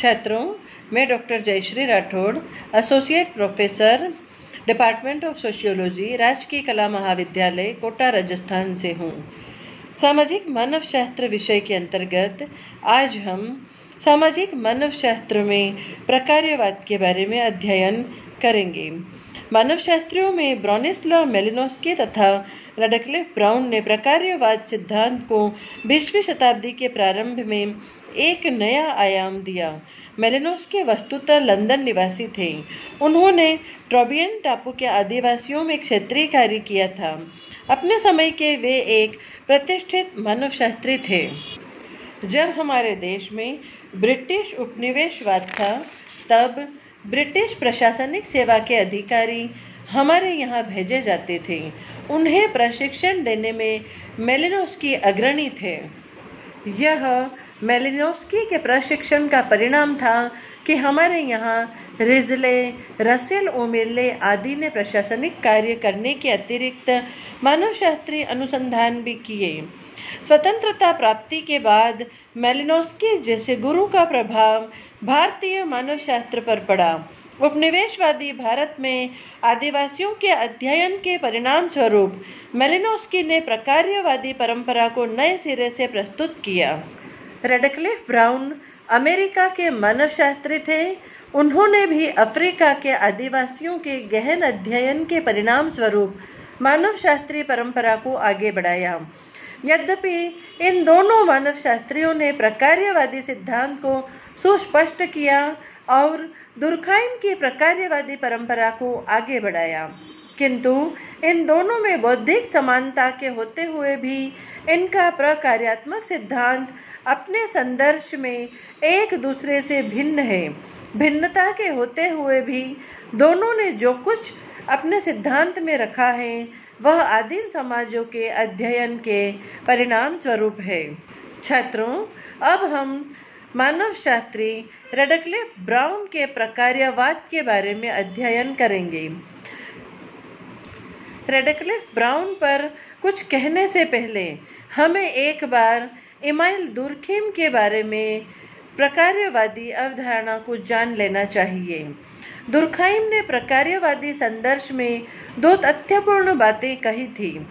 छात्रों मैं doctor Jayashree Rathore associate professor, department of sociology, राजकीय कला महाविद्यालय, कोटा, राजस्थान से हूँ। सामाजिक मानव शास्त्र विषय के अंतर्गत आज हम सामाजिक मानव शास्त्र में प्रकार्यवाद के बारे में अध्ययन करेंगे। मानव शास्त्रियों में ब्रॉनिस्लॉ, मेलिनोस्की तथा रडकलिफ ब्राउन ने प्रकार्यवाद सिद्धांत को बीसवीं शताब्दी के प्रारंभ में एक नया आयाम दिया। मेलेनोस्की वस्तुतः लंदन निवासी थे। उन्होंने ट्रॉबियन टापू के आदिवासियों में क्षेत्रीय कार्य किया था। अपने समय के वे एक प्रतिष्ठित मानवशास्त्री थे। जब हमारे देश में ब्रिटिश उपनिवेशवाद था, तब ब्रिटिश प्रशासनिक सेवा के अधिकारी हमारे यहाँ भेजे जाते थे। उन्हें प्रशिक्षण देने में मेलिनोस्की अग्रणी थे। यह मेलिनोस्की के प्रशिक्षण का परिणाम था कि हमारे यहाँ रिजले, रसेल ओमेले आदि ने प्रशासनिक कार्य करने के अतिरिक्त मानवशास्त्रीय अनुसंधान भी किए। स्वतंत्रता प्राप्ति के बाद मेलिनोस्की जैसे गुरु का प्रभाव भारतीय मानवशास्त्र पर पड़ा। उपनिवेशवादी भारत में आदिवासियों के अध्ययन के परिणाम स्वरूप मेलिनोस्की ने प्रकार्यवादी परंपरा को नए सिरे से प्रस्तुत किया। रेडक्लिफ ब्राउन अमेरिका के मानवशास्त्री थे। उन्होंने भी अफ्रीका के आदिवासियों के गहन अध्ययन के परिणाम स्वरूप मानवशास्त्रीय परंपरा को आगे बढ़ाया। यद्यपि इन दोनों मानव शास्त्रियों ने प्रकार्यवादी सिद्धांत को सुस्पष्ट किया और दुर्खाइम की प्रकार्यवादी परंपरा को आगे बढ़ाया। किंतु इन दोनों में बौद्धिक समानता के होते हुए भी इनका प्रकार्यात्मक सिद्धांत अपने संदर्श में एक दूसरे से भिन्न है। भिन्नता के होते हुए भी दोनों ने जो कुछ अपने सिद्धांत में रखा है वह आदिम समाजों के अध्ययन के परिणाम स्वरूप है। छात्रों, अब हम मानव शास्त्री रेडकले ब्राउन के प्रकार्यवाद के बारे में अध्ययन करेंगे। रेडकले ब्राउन पर कुछ कहने से पहले हमें एक बार इमाइल दुर्खिम के बारे में प्रकार्यवादी अवधारणा को जान लेना चाहिए। दुर्खाइम ने प्रकार्यवादी संदर्श में दो तथ्यपूर्ण बातें कही थी।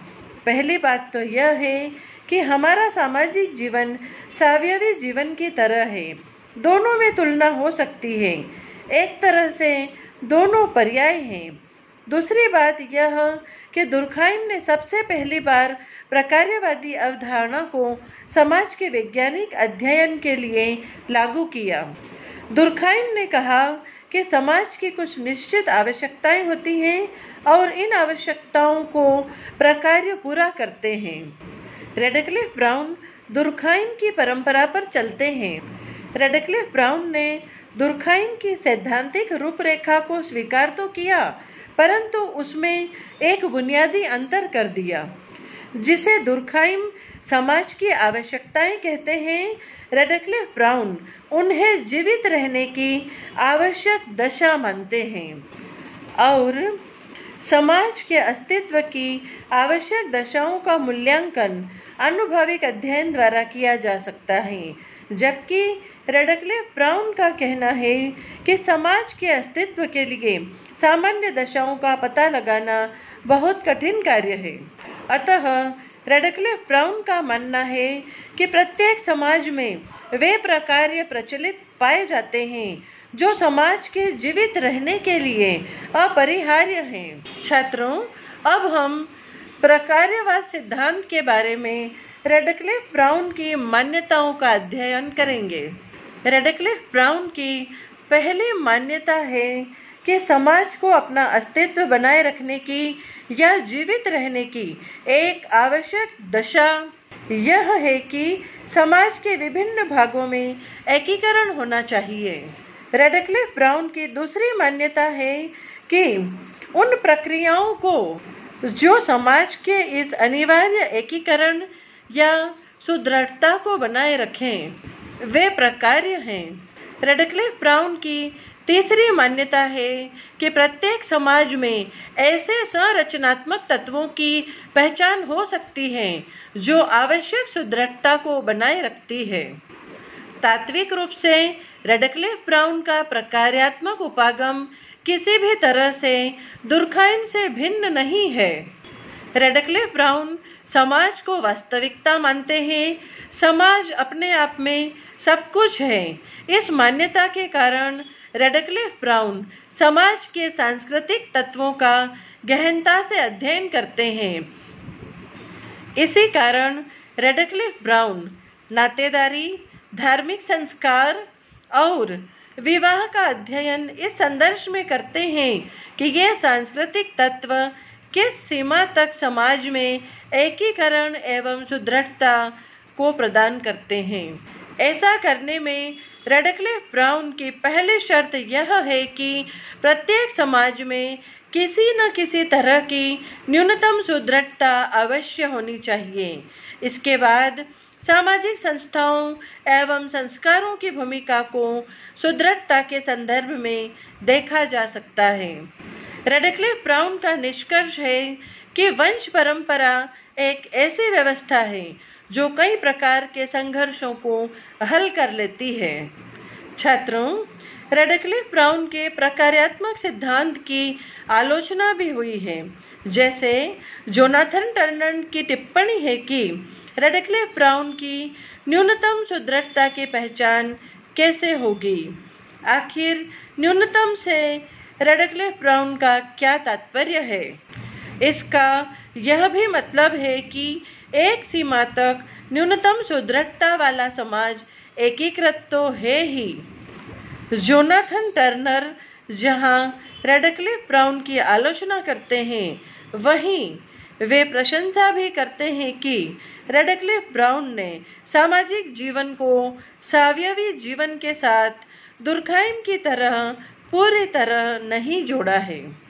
पहली बात तो यह है कि हमारा सामाजिक जीवन सावयवी जीवन की तरह है। दोनों में तुलना हो सकती है। एक तरह से दोनों पर्याय हैं। दूसरी बात यह कि दुर्खाइम ने सबसे पहली बार प्रकार्यवादी अवधारणा को समाज के वैज्ञानिक अध्ययन के लिए लागू किया। दुर्खाइम ने कहा कि समाज की कुछ निश्चित आवश्यकताएँ होती हैं और इन आवश्यकताओं को प्रकार्य पूरा करते हैं। रेडक्लिफ ब्राउन दुर्खाइम की परंपरा पर चलते हैं। रेडक्लिफ ब्राउन ने दुर्खाइम की सैद्धांतिक रूपरेखा को स्वीकार तो किया, परंतु उसमें एक बुनियादी अंतर कर दिया, जिसे दुर्खाइम समाज की आवश्यकताएँ कहते हैं। रेडक्लिफ ब्राउन उन्हें जीवित रहने की आवश्यक दशा मानते हैं और समाज के अस्तित्व की आवश्यक दशाओं का मूल्यांकन अनुभविक अध्ययन द्वारा किया जा सकता है, जबकि रेडकले ब्राउन का कहना है कि समाज के अस्तित्व के लिए सामान्य दशाओं का पता लगाना बहुत कठिन कार्य है। अतः रेडकले ब्राउन का मानना है कि प्रत्येक समाज में वे प्रकार प्रचलित पाए जाते हैं जो समाज के जीवित रहने के लिए अपरिहार्य हैं। छात्रों, अब हम प्रकार्यवाद सिद्धांत के बारे में रेडक्लिफ ब्राउन की मान्यताओं का अध्ययन करेंगे। रेडक्लिफ ब्राउन की पहली मान्यता है कि समाज को अपना अस्तित्व बनाए रखने की या जीवित रहने की एक आवश्यक दशा। यह है कि समाज के विभिन्न भागों में एकीकरण होना चाहिए। रेडक्लिफ ब्राउन की दूसरी मान्यता है कि उन प्रक्रियाओं को जो समाज के इस अनिवार्य एकीकरण या सुदृढ़ता को बनाए रखें वे प्रकार्य हैं। रेडक्लिफ ब्राउन की तीसरी मान्यता है कि प्रत्येक समाज में ऐसे संरचनात्मक तत्वों की पहचान हो सकती है, जो आवश्यक सुदृढ़ता को बनाए रखती है। तात्विक रूप से रेडक्लिफ ब्राउन का प्रकार्यात्मक उपागम किसी भी तरह से दुर्खाइम से भिन्न नहीं है। Radcliffe Brown. समाज को वास्तविकता मानते हैं। समाज अपने आप में सब कुछ है। इस मान्यता के कारण रेडक्लिफ ब्राउन समाज के सांस्कृतिक तत्वों का गहनता से अध्ययन करते हैं। इसी कारण रेडक्लिफ ब्राउन नातेदारी, धार्मिक संस्कार और विवाह का अध्ययन इस संदर्भ में करते हैं कि यह सांस्कृतिक तत्व किस सीमा तक समाज में एकीकरण एवं सुदृढ़ता को प्रदान करते हैं? ऐसा करने में रेडक्लिफ ब्राउन की पहली शर्त यह है कि प्रत्येक समाज में किसी न किसी तरह की न्यूनतम सुदृढ़ता अवश्य होनी चाहिए। इसके बाद सामाजिक संस्थाओं एवं संस्कारों की भूमिका को सुदृढ़ता के संदर्भ में देखा जा सकता है। रेडक्लिफ ब्राउन का निष्कर्ष है कि वंश परंपरा एक ऐसी व्यवस्था है जो कई प्रकार के संघर्षों को हल कर लेती है। छात्रों, रेडक्लिफ ब्राउन के प्रकार्यात्मक सिद्धांत की आलोचना भी हुई है। जैसे जोनाथन टर्नन की टिप्पणी है कि रेडक्लिफ ब्राउन की न्यूनतम सुदृढ़ता की पहचान कैसे होगी? आखिर न्यूनतम से रेडक्लिफ ब्राउन का क्या तात्पर्य है? इसका यह भी मतलब है कि एक सीमा तक न्यूनतम सुदृढ़ता वाला समाज एकीकृत तो है ही। जोनाथन टर्नर जहाँ रेडक्लिफ ब्राउन की आलोचना करते हैं, वहीं वे प्रशंसा भी करते हैं कि रेडक्लिफ ब्राउन ने सामाजिक जीवन को सावयवी जीवन के साथ दुर्खाइम की तरह पूरी तरह नहीं जोड़ा है।